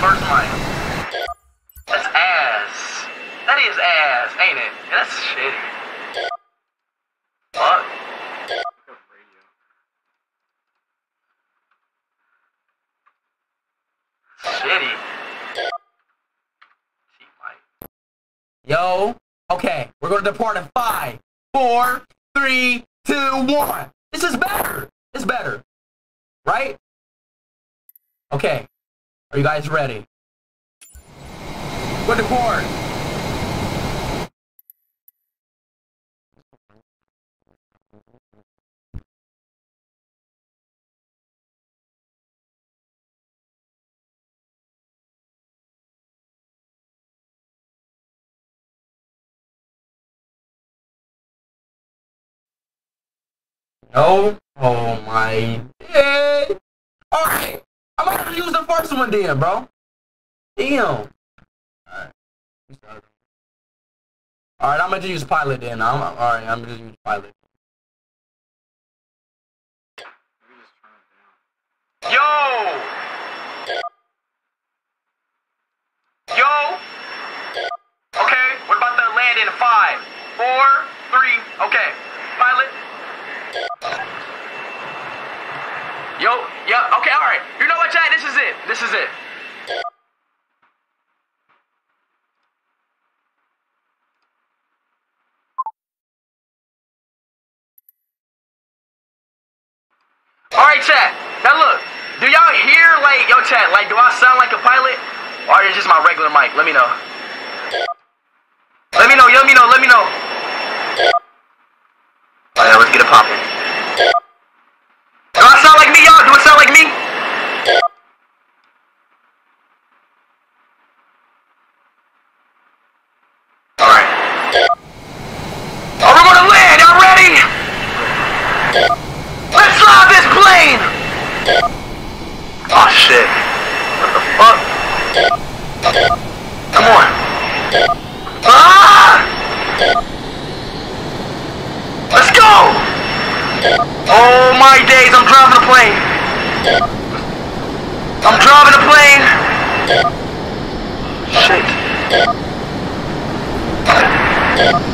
first line. That's ass. That is ass, ain't it? That's shitty. Shitty. Yo, okay, we're gonna depart in five, four, three, two, one. This is better. It's better, right? Okay, are you guys ready? Go deport. No. Oh my. Yeah. I'm gonna use the first one then, bro. Damn. All right. All right. I'm gonna just use pilot then. I'm all right. I'm gonna just use pilot. Yo. Yo. Okay. We're about to land in five, four, three. Okay. Pilot. Yo, yeah, okay, alright. You know what, Chad? This is it. This is it. Alright, Chad. Now look, do y'all hear, like, yo, Chad, like, do I sound like a pilot? Or is just my regular mic? Let me know. Let me know, let me know, let me know. Alright, let's get it popping. Do I sound like me, y'all? Do it sound like me? Alright. Oh, we're gonna land! Y'all ready? Let's fly this plane! Oh, shit. What the fuck? Come on. Ah! Let's go! Oh my days, I'm driving a plane. I'm driving a plane. Shit.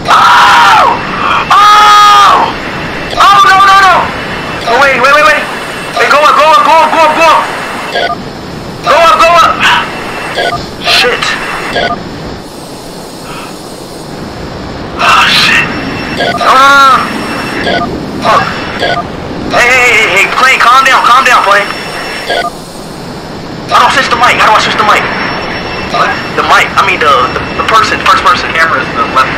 Oh! Oh! Oh no no no! Oh wait wait wait wait! Wait go up go up go up go up go up! Go up go up! Shit! Oh shit! Ah! Oh. Hey, hey, hey, hey, plane, calm down, calm down, plane. How do I switch the mic? How do I switch the mic? What? The mic, I mean the, the, the person, first person camera is the left.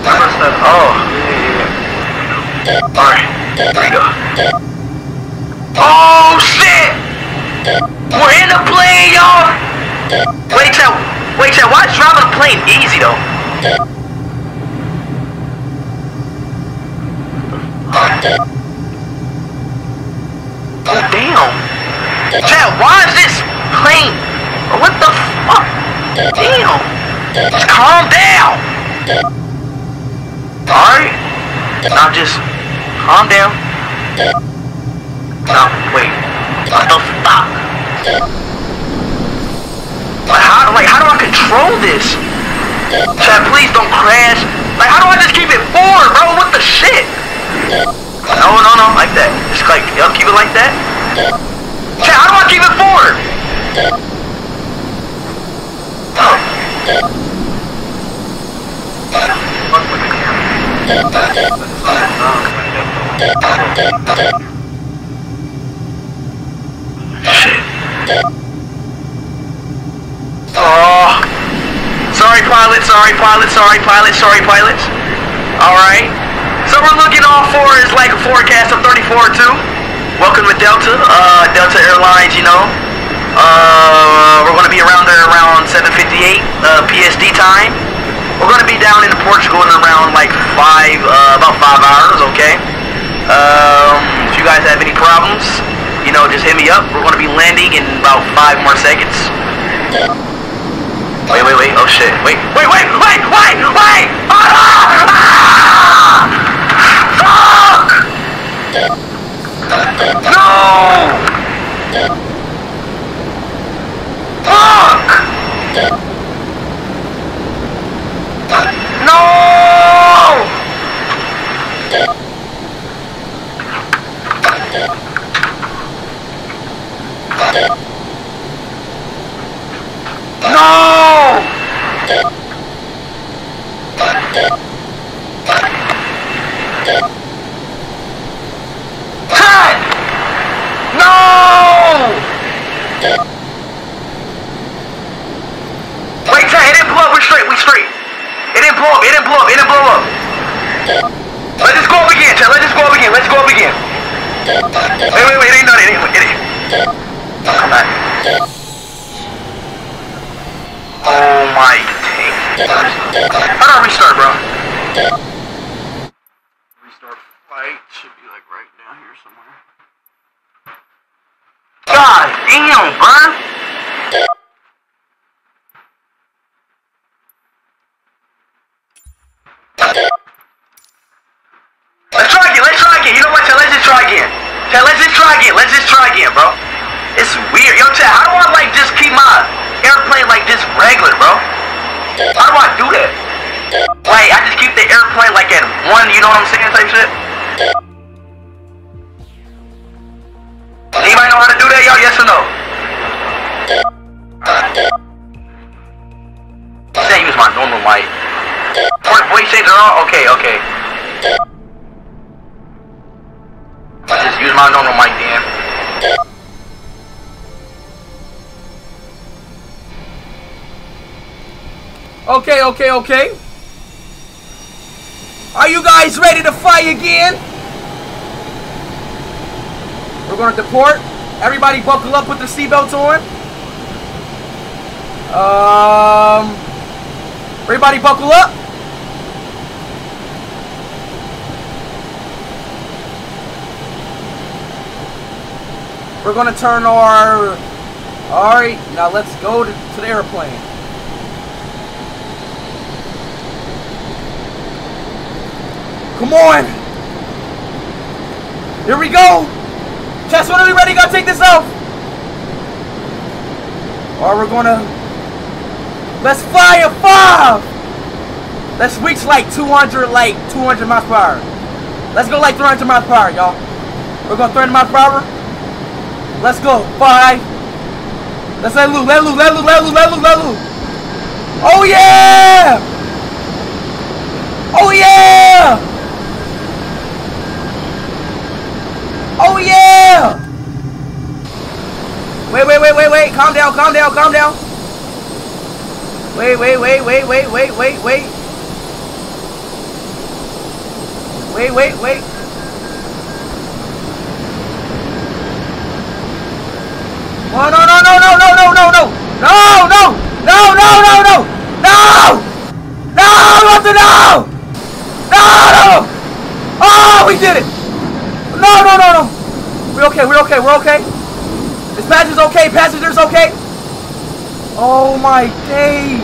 That, oh, yeah, yeah. Alright, there. Oh, shit! We're in a plane, y'all! Wait, chat, wait, chat, why is driving a plane easy, though? Oh, damn. Chad, why is this plane? What the fuck? Damn. Just calm down. Alright? Now just calm down. Now, wait. What the fuck? Like, how, like, how do I control this? Chad, please don't crash. Like, how do I just keep it forward, bro? What the shit? No, no, no, like that. Just like, yo, keep it like that. Chad, how do I keep it forward? Oh. Sorry, pilot, sorry, pilot, sorry, pilot, sorry, pilots. Alright. So we're looking off for is like a forecast of 34 2. Welcome to Delta, uh, Delta Airlines, you know. Uh, we're gonna be around there around 7:58 uh, PSD time. We're gonna be down in Portugal in around like five, uh, about five hours, okay? Um, if you guys have any problems, you know, just hit me up. We're gonna be landing in about five more seconds. Wait, wait, wait. Oh shit. Wait, wait, wait, wait, wait, wait! Ah! Fuck! No! Fuck! No! No! Wait, Chad, it didn't blow up. We're straight. We straight. It didn't blow up. It didn't blow up. It didn't blow up. Let's just go up again, Chad. Let's just go up again. Let's go up again. Wait, wait, wait. It ain't done. It ain't. It ain't. Come back. Oh my dang. How do I restart, bro? Restart fight should be like right down here somewhere. Damn, bro. Let's try again. Let's try again. You know what? Chad, let's just try again. Chad, let's just try again. Let's just try again, bro. It's weird. Yo, Chad, how do I like just keep my airplane like this regular, bro? How do I do that? Like, I just keep the airplane like at one, you know what I'm saying, type shit? Okay, okay, okay. Are you guys ready to fight again? We're going to deport. Everybody buckle up with the seatbelts on. Um, everybody buckle up. We're going to turn our... Alright, now let's go to, to the airplane. Come on! Here we go! Chess, when are we ready? Gotta take this off! Or we're gonna... Let's fly a five! Let's reach like 200, like 200 miles per hour. Let's go like 300 miles per hour, y'all. We're going 300 miles per hour. Let's go. Five. Let's let loose, let loose, let loose, let loose, let loose, let loose. Oh yeah! Oh yeah! Oh yeah! Wait, wait, wait, wait, wait. Calm down, calm down, calm down. Wait, wait, wait, wait, wait, wait, wait, wait. Wait, wait, wait. Oh no no no no no no no no no no no no no no no no what the no no no oh we did it no no no no okay we're okay we're okay this passenger's okay passengers okay oh my days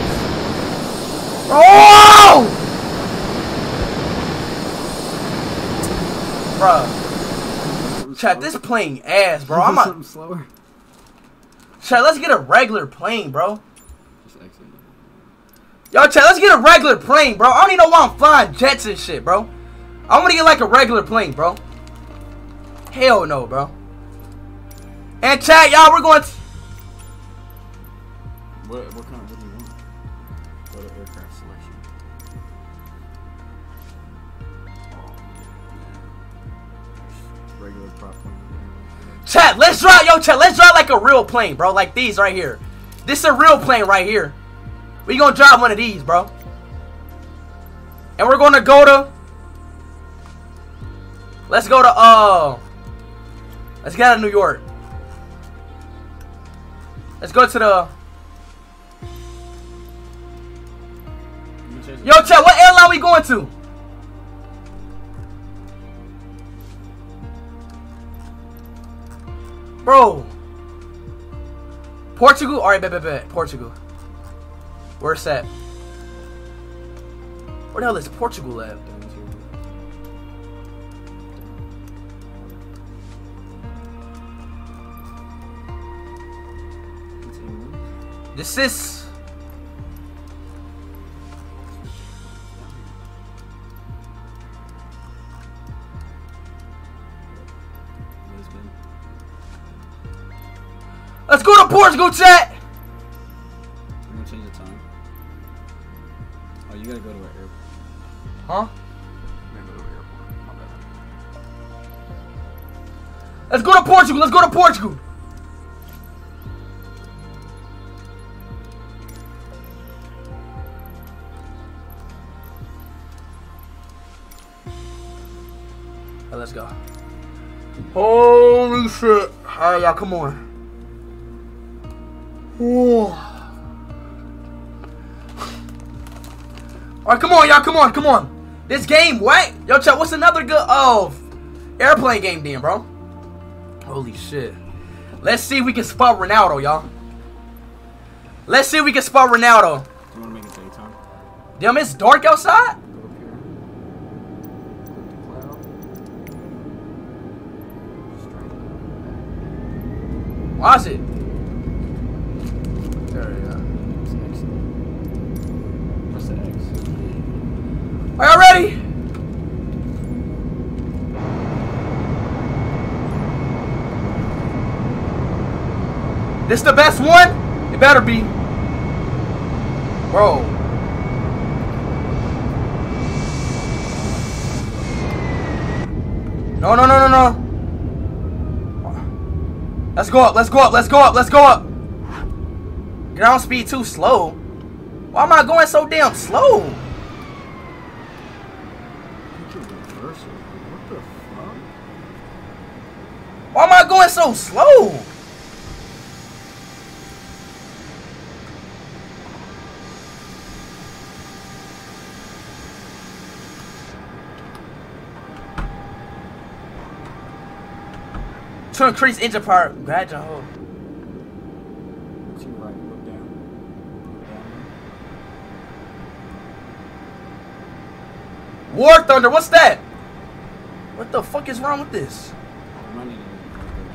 oh Bruh. Chat, this plane ass, bro. I'm something a, slower. Chat, let's get a regular plane, bro. Yo, chat, let's get a regular plane, bro. I don't even know why I'm flying jets and shit, bro. I want to get like a regular plane, bro. Hell no, bro. And chat, y'all, we're going to... What what kind of what do you want? Go to aircraft selection. Regular prop plane. Chat, let's drive, yo, chat, let's drive like a real plane, bro. Like these right here. This is a real plane right here. We gonna drive one of these, bro. And we're gonna go to... Let's go to, uh... Let's get out of New York. Let's go to the... You can change it. Yo, chat, what airline we going to? Bro. Portugal? Alright, bet, bet, bet. Portugal. Where's that? Where the hell is Portugal at? This is... Let's go to Portugal, chat! We're gonna change the time. Oh, you gotta go to an airport. Huh? You gotta an airport. Let's go to Portugal. Let's go to Portugal. Let's go. Holy shit. Alright, y'all, come on. Alright, come on, y'all, come on, come on. This game, what? Yo, Chuck, what's another good oh airplane game then, bro? Holy shit. Let's see if we can spot Ronaldo, y'all. Let's see if we can spot Ronaldo. Do you want to make it daytime? Damn, it's dark outside? Go up here. Click the cloud. Straight. Is it? There we go. Press Press the X. Are y'all ready? This the best one? It better be. Bro. No, no, no, no, no. Let's go up, let's go up, let's go up, let's go up. Ground speed too slow. Why am I going so damn slow? What the fuck? Why am I going so slow? To increase engine power, grab your hold. To right. Look down. Look down. War Thunder, what's that? What the fuck is wrong with this? You might need to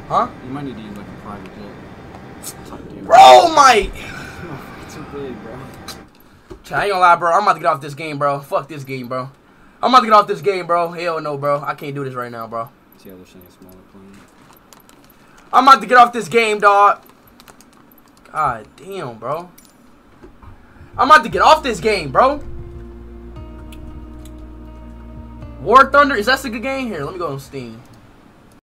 Huh? You might need to use like a private jet. Bro, Mike! It's too big, bro. I ain't gonna lie, bro. I'm about to get off this game, bro. Fuck this game, bro. I'm about to get off this game, bro. Hell no, bro. I can't do this right now, bro. See how they're saying smaller plane. I'm about to get off this game, dog. God damn, bro. I'm about to get off this game, bro. War Thunder, is that a good game? Here, let me go on Steam.